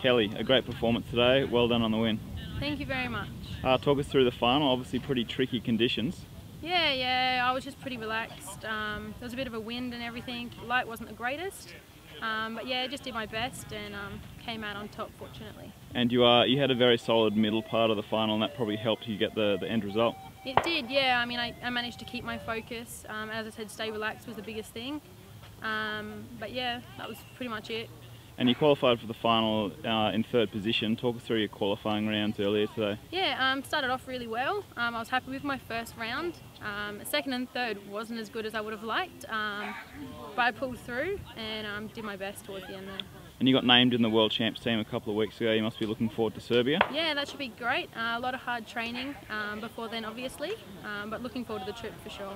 Kelly, a great performance today. Well done on the win. Thank you very much. Uh, talk us through the final. Obviously, pretty tricky conditions. Yeah, yeah, I was just pretty relaxed. Um, there was a bit of a wind and everything. Light wasn't the greatest, um, but yeah, just did my best and um, came out on top, fortunately. And you are you had a very solid middle part of the final, and that probably helped you get the, the end result. It did, yeah. I mean, I, I managed to keep my focus. Um, as I said, stay relaxed was the biggest thing. Um, but yeah, that was pretty much it. And you qualified for the final uh, in third position. Talk us through your qualifying rounds earlier today. Yeah, um, started off really well. Um, I was happy with my first round. Um, second and third wasn't as good as I would have liked, um, but I pulled through and um, did my best towards the end there. And you got named in the World Champs team a couple of weeks ago. You must be looking forward to Serbia. Yeah, that should be great. Uh, a lot of hard training um, before then, obviously, but looking forward to the trip for sure.